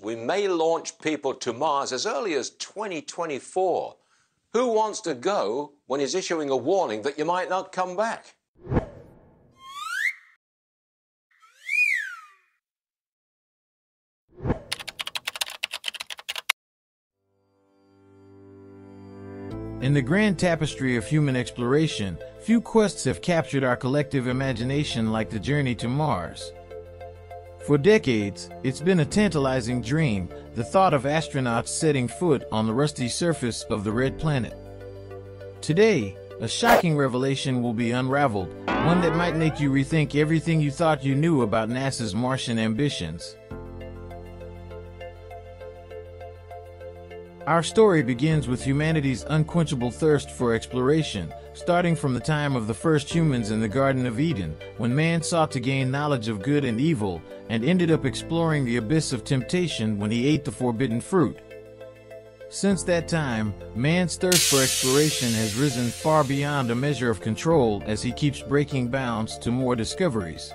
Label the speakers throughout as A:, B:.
A: we may launch people to Mars as early as 2024. Who wants to go when he's issuing a warning that you might not come back?
B: In the grand tapestry of human exploration, few quests have captured our collective imagination like the journey to Mars. For decades, it's been a tantalizing dream, the thought of astronauts setting foot on the rusty surface of the red planet. Today, a shocking revelation will be unraveled, one that might make you rethink everything you thought you knew about NASA's Martian ambitions. Our story begins with humanity's unquenchable thirst for exploration, starting from the time of the first humans in the Garden of Eden, when man sought to gain knowledge of good and evil, and ended up exploring the abyss of temptation when he ate the forbidden fruit. Since that time, man's thirst for exploration has risen far beyond a measure of control as he keeps breaking bounds to more discoveries.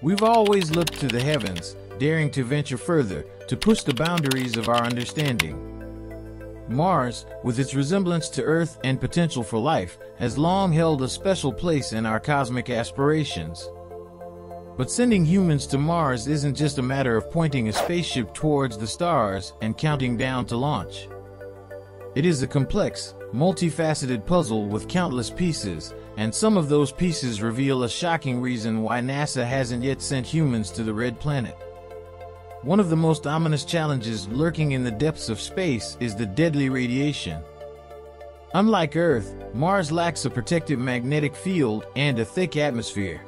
B: We've always looked to the heavens, daring to venture further, to push the boundaries of our understanding. Mars, with its resemblance to Earth and potential for life, has long held a special place in our cosmic aspirations. But sending humans to Mars isn't just a matter of pointing a spaceship towards the stars and counting down to launch. It is a complex, multifaceted puzzle with countless pieces, and some of those pieces reveal a shocking reason why NASA hasn't yet sent humans to the Red Planet. One of the most ominous challenges lurking in the depths of space is the deadly radiation. Unlike Earth, Mars lacks a protective magnetic field and a thick atmosphere.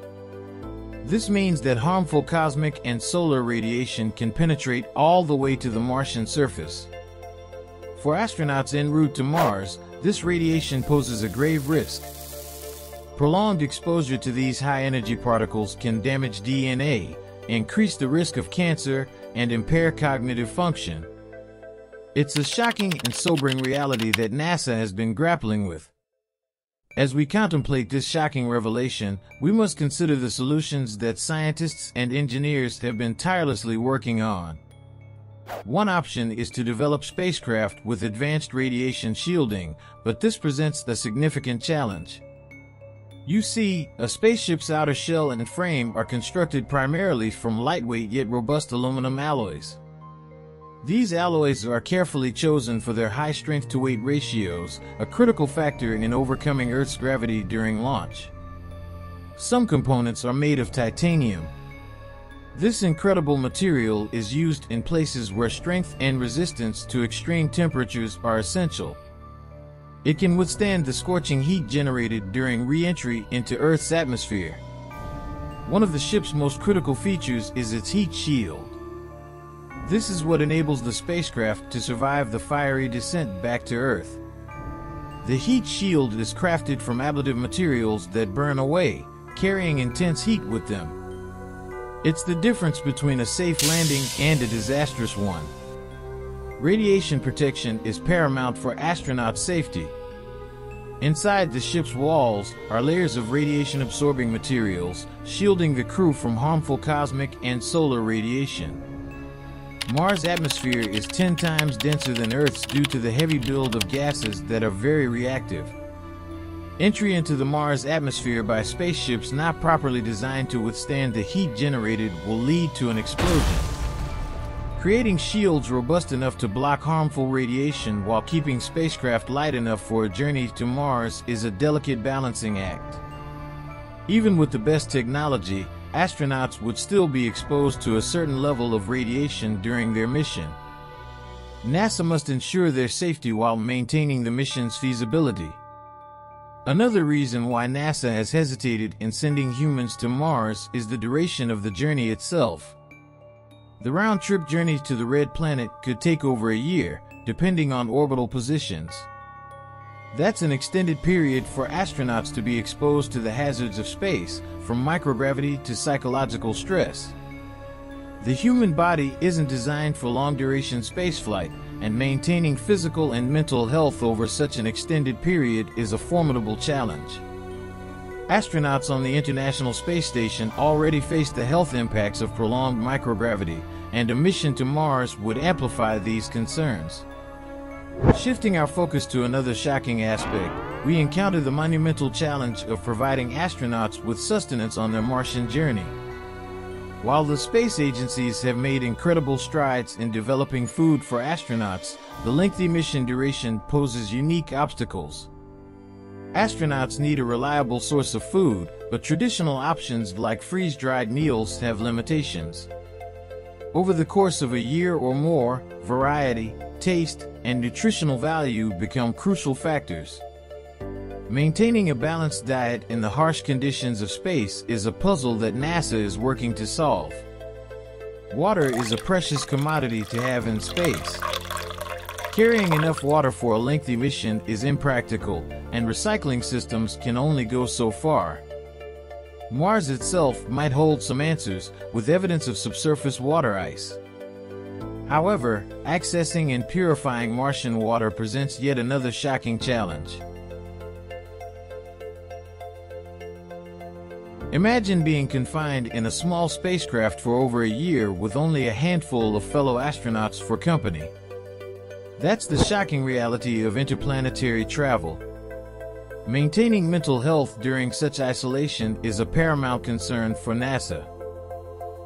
B: This means that harmful cosmic and solar radiation can penetrate all the way to the Martian surface. For astronauts en route to Mars, this radiation poses a grave risk. Prolonged exposure to these high-energy particles can damage DNA, increase the risk of cancer, and impair cognitive function. It's a shocking and sobering reality that NASA has been grappling with. As we contemplate this shocking revelation, we must consider the solutions that scientists and engineers have been tirelessly working on. One option is to develop spacecraft with advanced radiation shielding, but this presents a significant challenge. You see, a spaceship's outer shell and frame are constructed primarily from lightweight yet robust aluminum alloys. These alloys are carefully chosen for their high strength to weight ratios, a critical factor in overcoming Earth's gravity during launch. Some components are made of titanium. This incredible material is used in places where strength and resistance to extreme temperatures are essential. It can withstand the scorching heat generated during re-entry into Earth's atmosphere. One of the ship's most critical features is its heat shield. This is what enables the spacecraft to survive the fiery descent back to Earth. The heat shield is crafted from ablative materials that burn away, carrying intense heat with them. It's the difference between a safe landing and a disastrous one. Radiation protection is paramount for astronaut safety. Inside the ship's walls are layers of radiation-absorbing materials, shielding the crew from harmful cosmic and solar radiation. Mars' atmosphere is 10 times denser than Earth's due to the heavy build of gases that are very reactive. Entry into the Mars atmosphere by spaceships not properly designed to withstand the heat generated will lead to an explosion. Creating shields robust enough to block harmful radiation while keeping spacecraft light enough for a journey to Mars is a delicate balancing act. Even with the best technology, astronauts would still be exposed to a certain level of radiation during their mission. NASA must ensure their safety while maintaining the mission's feasibility. Another reason why NASA has hesitated in sending humans to Mars is the duration of the journey itself. The round-trip journey to the red planet could take over a year, depending on orbital positions. That's an extended period for astronauts to be exposed to the hazards of space, from microgravity to psychological stress. The human body isn't designed for long-duration spaceflight, and maintaining physical and mental health over such an extended period is a formidable challenge. Astronauts on the International Space Station already face the health impacts of prolonged microgravity, and a mission to Mars would amplify these concerns. Shifting our focus to another shocking aspect, we encounter the monumental challenge of providing astronauts with sustenance on their Martian journey. While the space agencies have made incredible strides in developing food for astronauts, the lengthy mission duration poses unique obstacles. Astronauts need a reliable source of food, but traditional options like freeze-dried meals have limitations. Over the course of a year or more, variety, taste, and nutritional value become crucial factors. Maintaining a balanced diet in the harsh conditions of space is a puzzle that NASA is working to solve. Water is a precious commodity to have in space. Carrying enough water for a lengthy mission is impractical, and recycling systems can only go so far. Mars itself might hold some answers, with evidence of subsurface water ice. However, accessing and purifying Martian water presents yet another shocking challenge. Imagine being confined in a small spacecraft for over a year with only a handful of fellow astronauts for company. That's the shocking reality of interplanetary travel. Maintaining mental health during such isolation is a paramount concern for NASA.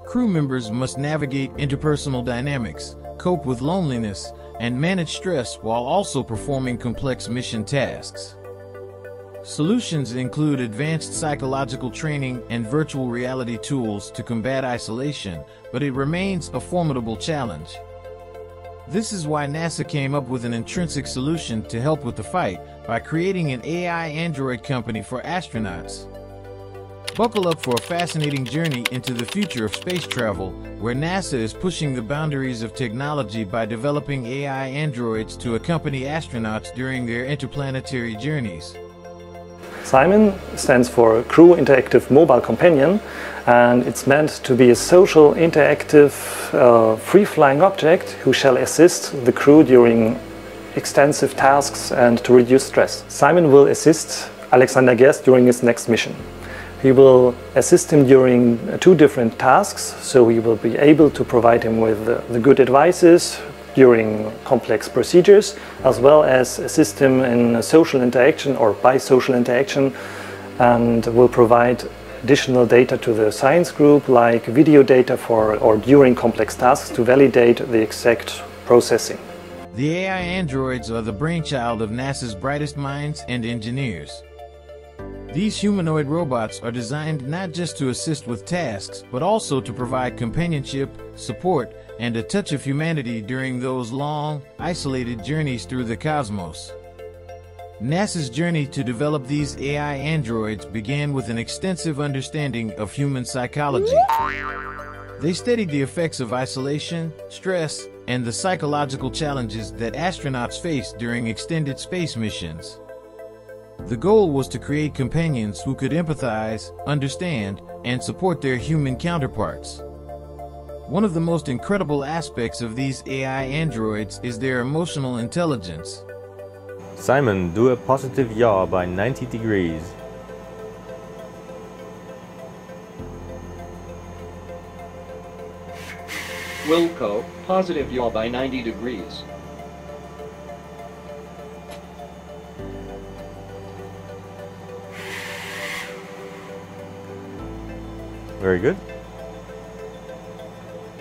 B: Crew members must navigate interpersonal dynamics, cope with loneliness, and manage stress while also performing complex mission tasks. Solutions include advanced psychological training and virtual reality tools to combat isolation, but it remains a formidable challenge. This is why NASA came up with an intrinsic solution to help with the fight by creating an AI android company for astronauts. Buckle up for a fascinating journey into the future of space travel, where NASA is pushing the boundaries of technology by developing AI androids to accompany astronauts during their interplanetary journeys.
C: CIMON stands for Crew Interactive Mobile Companion and it's meant to be a social, interactive, uh, free-flying object who shall assist the crew during extensive tasks and to reduce stress. CIMON will assist Alexander Gerst during his next mission. He will assist him during uh, two different tasks, so he will be able to provide him with the, the good advices, during complex procedures, as well as assist him in social interaction or by social interaction, and will provide additional data to the science group, like video data for or during complex tasks to validate the exact processing.
B: The AI androids are the brainchild of NASA's brightest minds and engineers. These humanoid robots are designed not just to assist with tasks, but also to provide companionship, support, and a touch of humanity during those long, isolated journeys through the cosmos. NASA's journey to develop these AI androids began with an extensive understanding of human psychology. They studied the effects of isolation, stress, and the psychological challenges that astronauts face during extended space missions. The goal was to create companions who could empathize, understand, and support their human counterparts. One of the most incredible aspects of these AI androids is their emotional intelligence.
D: CIMON, do a positive yaw by 90 degrees.
E: Wilco, positive yaw by 90 degrees.
D: Very good.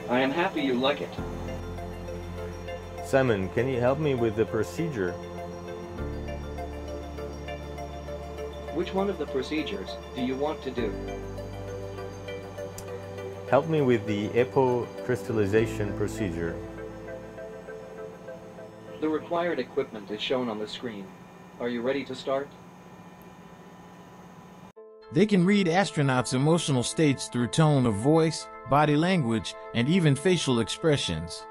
E: I am happy you like it.
D: CIMON, can you help me with the procedure?
E: Which one of the procedures do you want to do?
D: Help me with the EPO crystallization procedure.
E: The required equipment is shown on the screen. Are you ready to start?
B: They can read astronauts' emotional states through tone of voice, body language, and even facial expressions.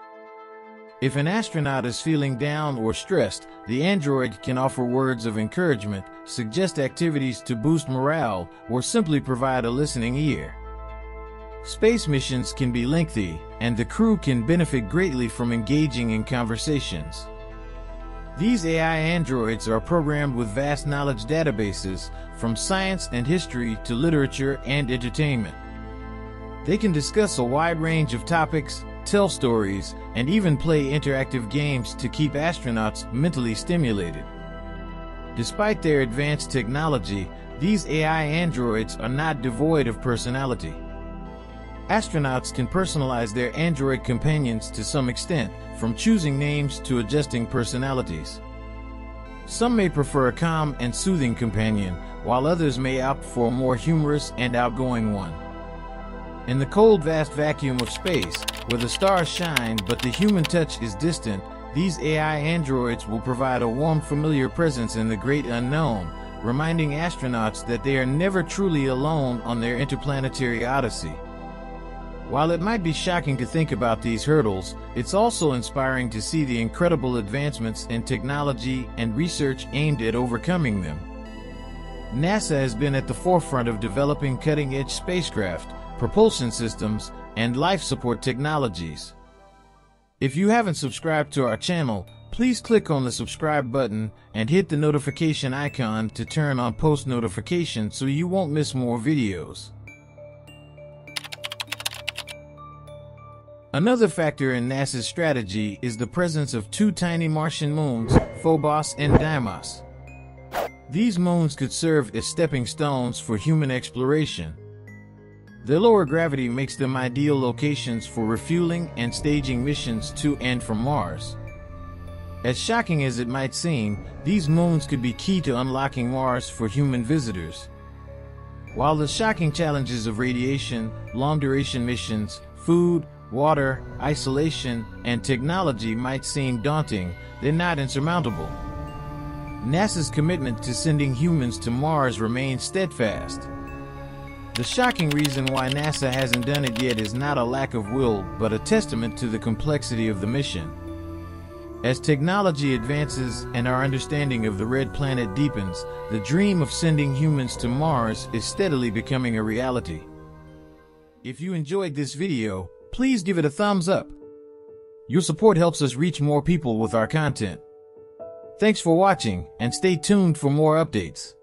B: If an astronaut is feeling down or stressed, the android can offer words of encouragement, suggest activities to boost morale, or simply provide a listening ear. Space missions can be lengthy, and the crew can benefit greatly from engaging in conversations. These AI androids are programmed with vast knowledge databases, from science and history to literature and entertainment. They can discuss a wide range of topics, tell stories, and even play interactive games to keep astronauts mentally stimulated. Despite their advanced technology, these AI androids are not devoid of personality. Astronauts can personalize their android companions to some extent, from choosing names to adjusting personalities. Some may prefer a calm and soothing companion, while others may opt for a more humorous and outgoing one. In the cold, vast vacuum of space, where the stars shine but the human touch is distant, these AI androids will provide a warm, familiar presence in the great unknown, reminding astronauts that they are never truly alone on their interplanetary odyssey. While it might be shocking to think about these hurdles, it's also inspiring to see the incredible advancements in technology and research aimed at overcoming them. NASA has been at the forefront of developing cutting edge spacecraft, propulsion systems, and life support technologies. If you haven't subscribed to our channel, please click on the subscribe button and hit the notification icon to turn on post notifications so you won't miss more videos. Another factor in NASA's strategy is the presence of two tiny Martian moons, Phobos and Deimos. These moons could serve as stepping stones for human exploration. Their lower gravity makes them ideal locations for refueling and staging missions to and from Mars. As shocking as it might seem, these moons could be key to unlocking Mars for human visitors. While the shocking challenges of radiation, long duration missions, food, water, isolation, and technology might seem daunting, they're not insurmountable. NASA's commitment to sending humans to Mars remains steadfast. The shocking reason why NASA hasn't done it yet is not a lack of will, but a testament to the complexity of the mission. As technology advances and our understanding of the red planet deepens, the dream of sending humans to Mars is steadily becoming a reality. If you enjoyed this video, please give it a thumbs up. Your support helps us reach more people with our content. Thanks for watching and stay tuned for more updates.